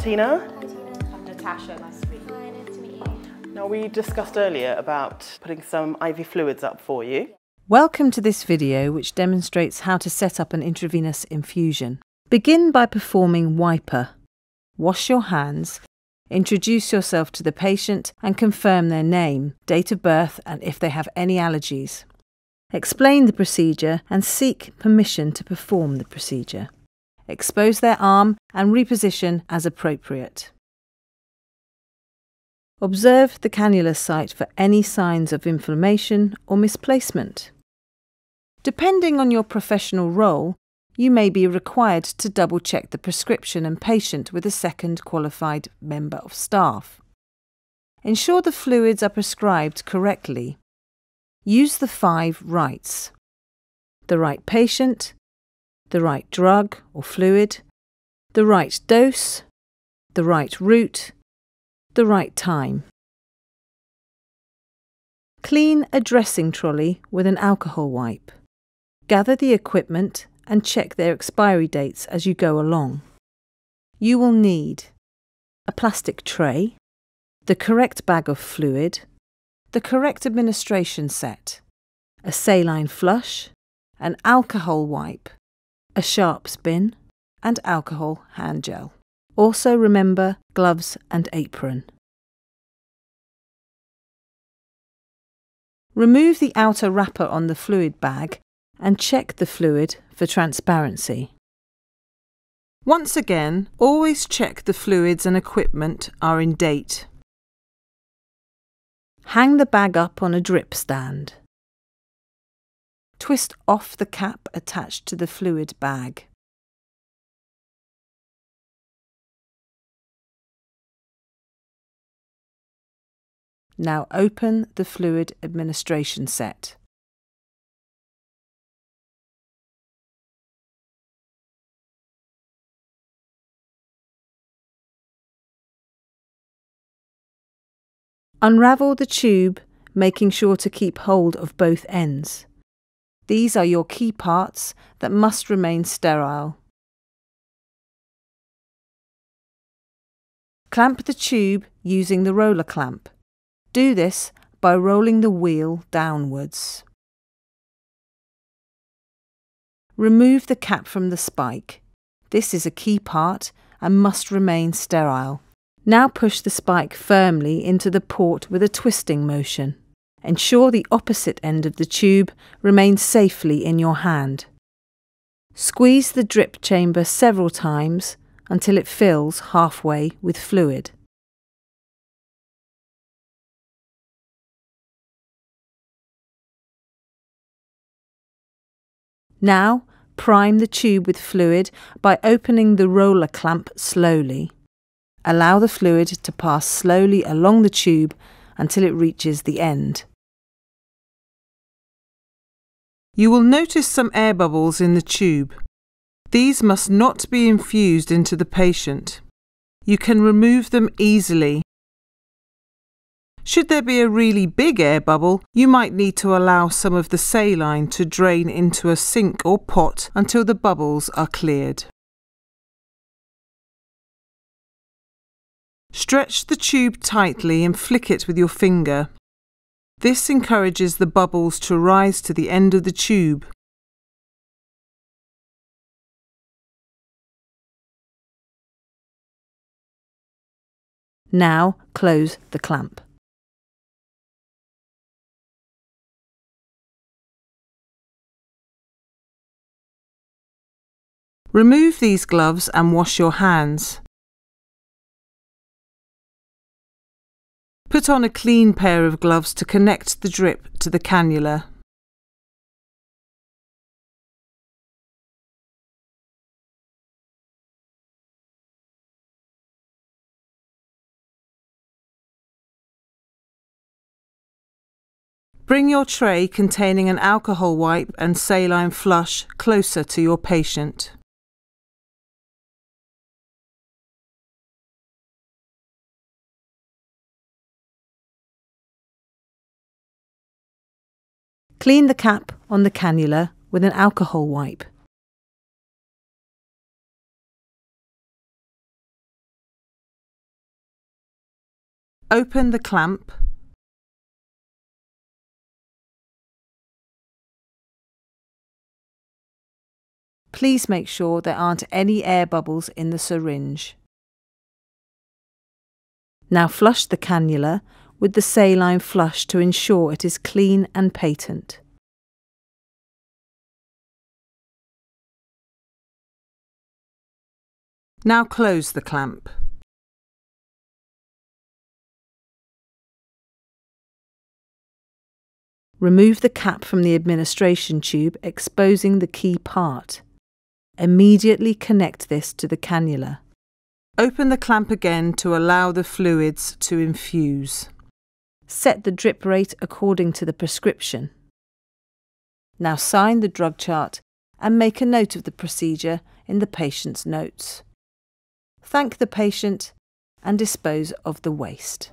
Martina. Hi, Tina. I'm Natasha, nice to meet you. Hi, nice to meet you. Now, we discussed earlier about putting some IV fluids up for you. Welcome to this video which demonstrates how to set up an intravenous infusion. Begin by performing wiper. Wash your hands, introduce yourself to the patient and confirm their name, date of birth and if they have any allergies. Explain the procedure and seek permission to perform the procedure. Expose their arm and reposition as appropriate. Observe the cannula site for any signs of inflammation or misplacement. Depending on your professional role, you may be required to double check the prescription and patient with a second qualified member of staff. Ensure the fluids are prescribed correctly. Use the five rights the right patient, the right drug or fluid, the right dose, the right route, the right time. Clean a dressing trolley with an alcohol wipe. Gather the equipment and check their expiry dates as you go along. You will need a plastic tray, the correct bag of fluid, the correct administration set, a saline flush, an alcohol wipe, a sharps bin, and alcohol hand gel. Also remember gloves and apron. Remove the outer wrapper on the fluid bag and check the fluid for transparency. Once again, always check the fluids and equipment are in date. Hang the bag up on a drip stand. Twist off the cap attached to the fluid bag. Now open the fluid administration set. Unravel the tube, making sure to keep hold of both ends. These are your key parts that must remain sterile. Clamp the tube using the roller clamp. Do this by rolling the wheel downwards. Remove the cap from the spike. This is a key part and must remain sterile. Now push the spike firmly into the port with a twisting motion. Ensure the opposite end of the tube remains safely in your hand. Squeeze the drip chamber several times until it fills halfway with fluid. Now, prime the tube with fluid by opening the roller clamp slowly. Allow the fluid to pass slowly along the tube until it reaches the end. You will notice some air bubbles in the tube. These must not be infused into the patient. You can remove them easily. Should there be a really big air bubble, you might need to allow some of the saline to drain into a sink or pot until the bubbles are cleared. Stretch the tube tightly and flick it with your finger. This encourages the bubbles to rise to the end of the tube. Now close the clamp. Remove these gloves and wash your hands. Put on a clean pair of gloves to connect the drip to the cannula. Bring your tray containing an alcohol wipe and saline flush closer to your patient. Clean the cap on the cannula with an alcohol wipe. Open the clamp. Please make sure there aren't any air bubbles in the syringe. Now flush the cannula with the saline flush to ensure it is clean and patent. Now close the clamp. Remove the cap from the administration tube, exposing the key part. Immediately connect this to the cannula. Open the clamp again to allow the fluids to infuse. Set the drip rate according to the prescription. Now sign the drug chart and make a note of the procedure in the patient's notes. Thank the patient and dispose of the waste.